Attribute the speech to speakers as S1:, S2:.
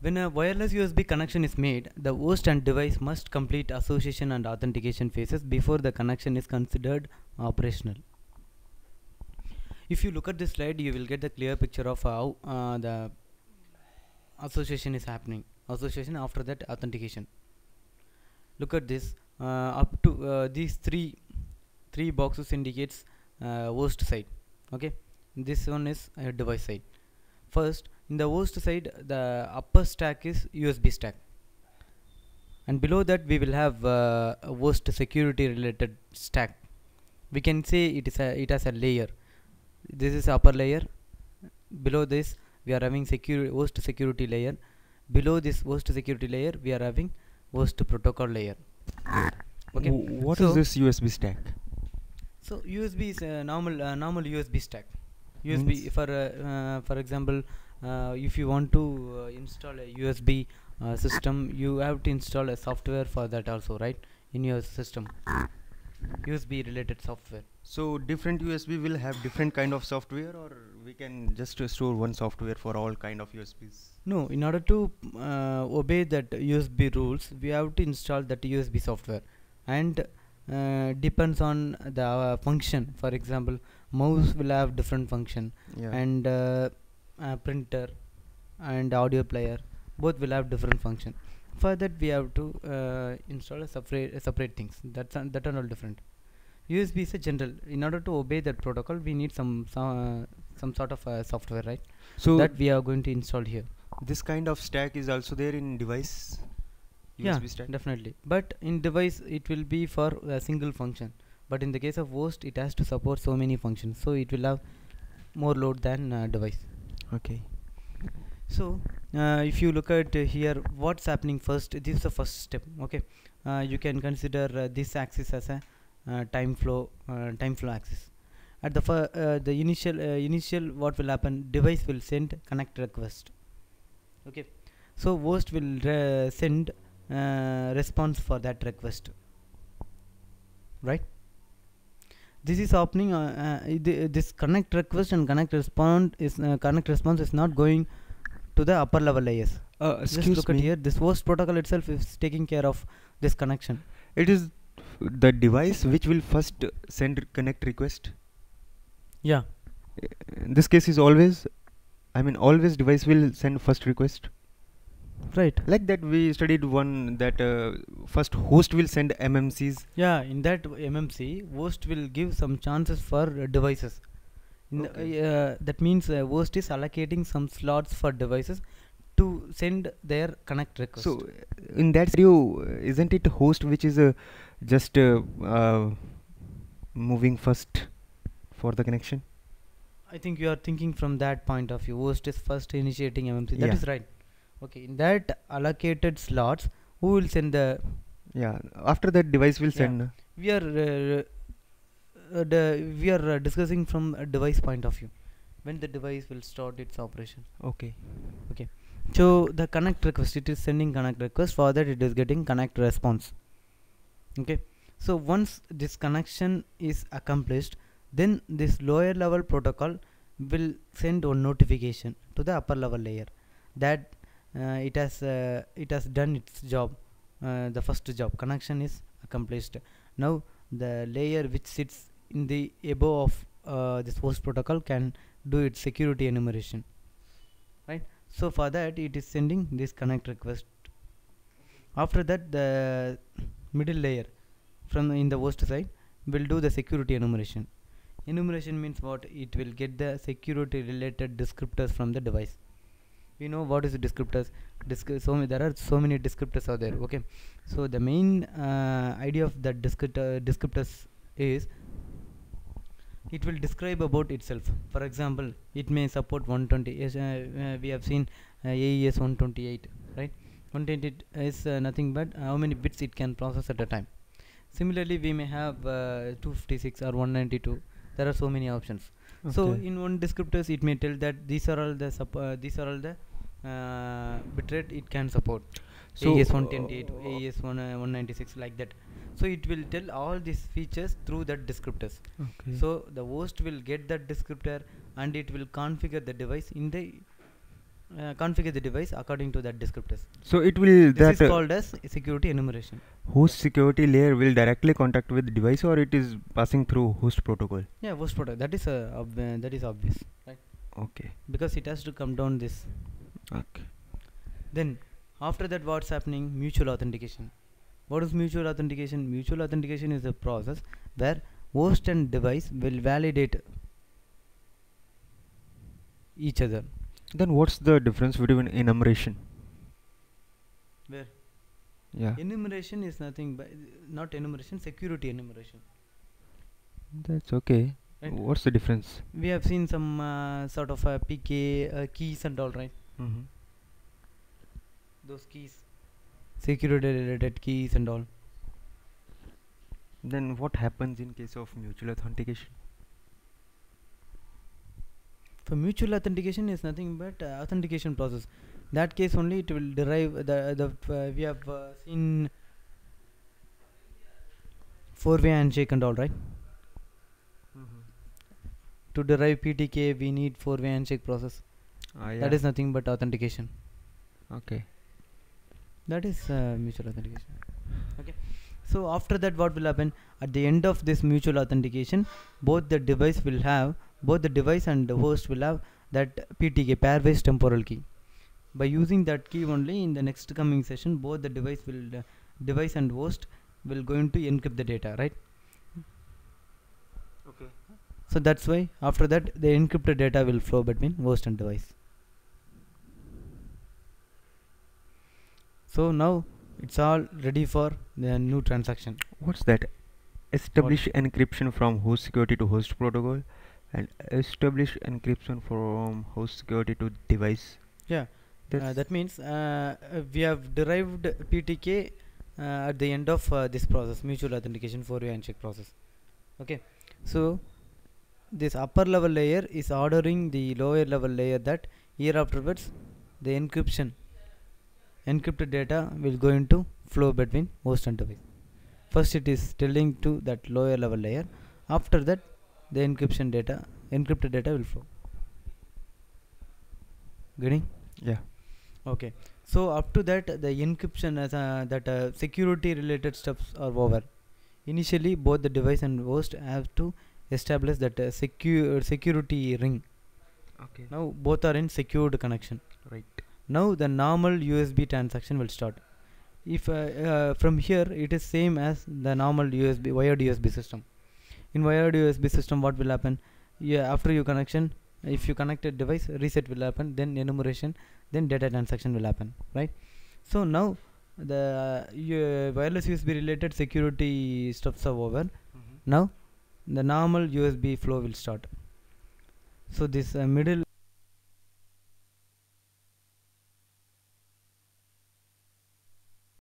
S1: When a wireless USB connection is made, the host and device must complete association and authentication phases before the connection is considered operational. If you look at this slide, you will get the clear picture of how uh, the association is happening. Association after that authentication. Look at this. Uh, up to uh, these three three boxes indicates uh, host side. Okay, this one is uh, device side. First, in the host side, the upper stack is USB stack, and below that we will have uh, a host security related stack. We can say it is a it has a layer. This is upper layer. Below this, we are having secure host security layer. Below this host security layer, we are having host protocol layer. Okay.
S2: What
S1: So-
S2: is this USB stack?
S1: So USB is a normal uh, normal USB stack. USB for uh, uh, for example, uh, if you want to uh, install a USB uh, system, you have to install a software for that also, right? In your system, USB related software.
S2: So different USB will have different kind of software, or we can just store one software for all kind of USBs.
S1: No, in order to uh, obey that USB rules, we have to install that USB software, and uh, depends on the uh, function. For example, mouse will have different function.
S2: Yeah.
S1: and uh, uh, printer and audio player both will have different function for that we have to uh, install a separate separate things that's uh, that are all different usb is a general in order to obey that protocol we need some some, uh, some sort of uh, software right
S2: so
S1: that we are going to install here
S2: this kind of stack is also there in device.
S1: yeah
S2: USB stack.
S1: definitely but in device it will be for a single function but in the case of host it has to support so many functions. So it will have more load than uh, device.
S2: Okay.
S1: so uh, if you look at uh, here what's happening first this is the first step okay? Uh, you can consider uh, this axis as a uh, time flow uh, time flow axis. At the uh, the initial uh, initial what will happen device will send connect request okay? So host will send uh, response for that request right this is happening uh, uh, th- this connect request and connect respond is uh, connect response is not going to the upper level layers
S2: Uh,
S1: just
S2: excuse
S1: look
S2: me.
S1: at here this host protocol itself is taking care of this connection
S2: It is the device which will first uh, send connect request.
S1: yeah
S2: In this case is always, I mean always device will send first request.
S1: Right
S2: Like that we studied one that uh, first host will send MMCs.
S1: yeah in that mmc host will give some chances for uh, devices
S2: Okay.
S1: uh, that means uh, host is allocating some slots for devices to send their connect request
S2: So uh, in that scenario, uh, isn't it host which is uh, just uh, uh, moving first for the connection?
S1: I think you are thinking from that point of view. Host is first initiating MMC. That
S2: Yeah.
S1: is right. Okay, in that allocated slots, who will send the?
S2: Yeah. After that, device will
S1: Yeah.
S2: send.
S1: We are uh, uh, the, we are uh, discussing from a device point of view. When the device will start its operation.
S2: Okay. Okay.
S1: So the connect request, it is sending connect request. For that, it is getting connect response. Okay. So once this connection is accomplished, then this lower level protocol will send one notification to the upper level layer that it has uh, it has done its job. Uh, the first job connection is accomplished. Now the layer which sits in the above of uh, this host protocol can do its security enumeration. Right? So for that it is sending this connect request. After that the middle layer from in the host side will do the security enumeration. Enumeration means what? It will get the security related descriptors from the device we know what is the descriptors? Disc- so there are so many descriptors out there okay? So the main uh, idea of that descriptor descriptors is it will describe about itself. For example it may support 120 yes, uh, uh, we have seen uh, AES 128 right? 128 is uh, nothing but how many bits it can process at a time. Similarly we may have uh, 256 or 192 there are so many options. So in one descriptors it may tell that these are all the sup- uh, these are all the uh, bitrate it can support
S2: So,
S1: AES 128
S2: uh,
S1: AES 1, uh, 196 like that so it will tell all these features through that descriptors
S2: Okay.
S1: so the host will get that descriptor and it will configure the device in the uh, configure the device according to that descriptors.
S2: So it will
S1: This is
S2: uh,
S1: called as security enumeration.
S2: host security layer will directly contact with device or it is passing through host protocol.
S1: Yeah, host protocol. That is uh, ob- uh, that is obvious right?
S2: Okay.
S1: because it has to come down this.
S2: Okay.
S1: Then after that, what's happening? Mutual authentication. What is mutual authentication? Mutual authentication is a process where host and device will validate each other.
S2: Then what's the difference between enumeration?
S1: Where
S2: Yeah.
S1: enumeration is nothing but not enumeration, security enumeration.
S2: That's okay.
S1: Right.
S2: What's the difference?
S1: We have seen some uh, sort of uh, PK uh, keys and all right.
S2: Mm-hmm.
S1: Those keys, security related keys and all.
S2: Then what happens in case of mutual authentication?
S1: For mutual authentication is nothing but uh, authentication process. That case only it will derive the the uh, we have uh, seen four-way handshake and all right. To derive PTK, we need four-way handshake process.
S2: Ah, yeah.
S1: That is nothing but authentication.
S2: okay.
S1: That is uh, mutual authentication. Okay. So after that, what will happen? At the end of this mutual authentication, both the device will have both the device and the host will have that PTK pairwise temporal key. By using that key only, in the next coming session, both the device will uh, device and host will going to encrypt the data, right?
S2: Okay.
S1: So that's why after that the encrypted data will flow between host and device. So now it's all ready for the new transaction.
S2: What's that? Establish encryption from host security to host protocol and establish encryption from host security to device.
S1: Yeah, Uh, that means uh, uh, we have derived PTK uh, at the end of uh, this process, mutual authentication four-way handshake process. Okay, so this upper level layer is ordering the lower level layer that here afterwards the encryption encrypted data will go into flow between host and device. First it is telling to that lower level layer. After that the encryption data encrypted data will flow. Getting?
S2: yeah.
S1: Okay. So up to that, the encryption as a, that uh, security related steps are over. Initially, both the device and host have to establish that uh, secure security ring.
S2: Okay.
S1: Now both are in secured connection.
S2: Right.
S1: Now the normal USB transaction will start. If uh, uh, from here it is same as the normal USB wired USB system. In wired USB system, what will happen? Yeah, after your connection, if you connect a device, reset will happen. Then enumeration, then data transaction will happen, right? So now the uh, wireless USB related security stuffs are over. Now the normal USB flow will start. So this uh, middle